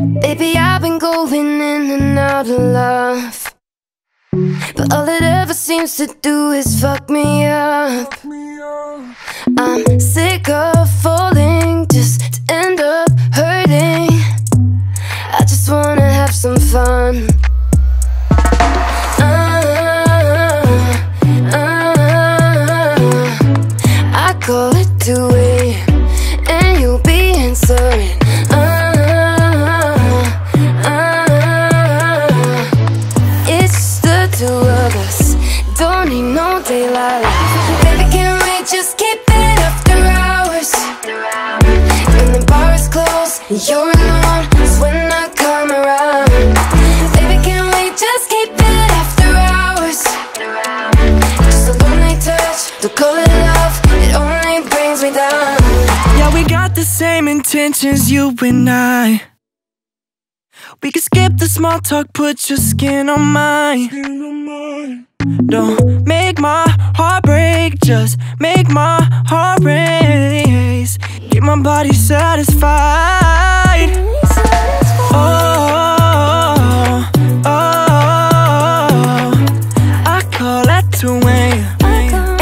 Baby, I've been going in and out of love. But all it ever seems to do is fuck me up. I'm sick of falling just to end up hurting. I just wanna have some fun. You're alone. It's when I come around. Baby, can we just keep it after hours? Just a lonely touch, don't call it love. It only brings me down. Yeah, we got the same intentions, you and I. We can skip the small talk, put your skin on mine. Don't make my heart break, just make my heart race. Keep my body satisfied. Oh, oh, oh, I call that two way,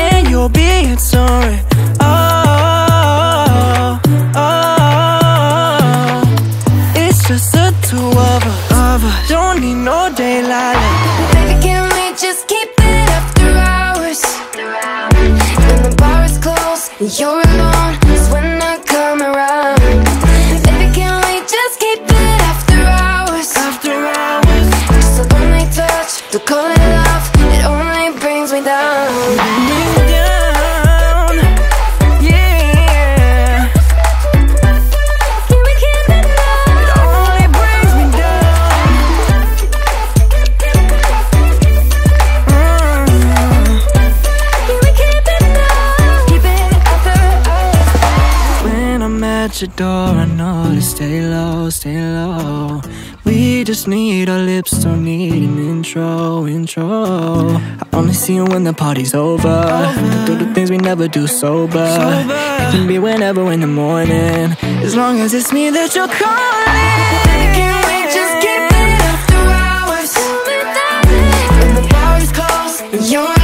and you'll be answering. Oh, oh, it's just two of. Don't need no daylight. Baby, can we just keep it after hours? When the bar is closed, you're at your door, I know to stay low, stay low. We just need our lips, don't need an intro, intro. I only see you when the party's over. Can do the things we never do sober. It can be whenever in the morning, as long as it's me that you're calling. Can